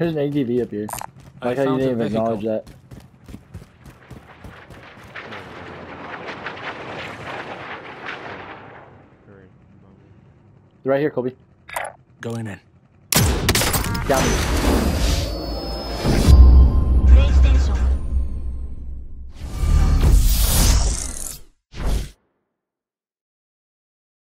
There's an ATV up here. I like how you didn't even vehicle. acknowledge that. Right here, Kobe. Going in. Got.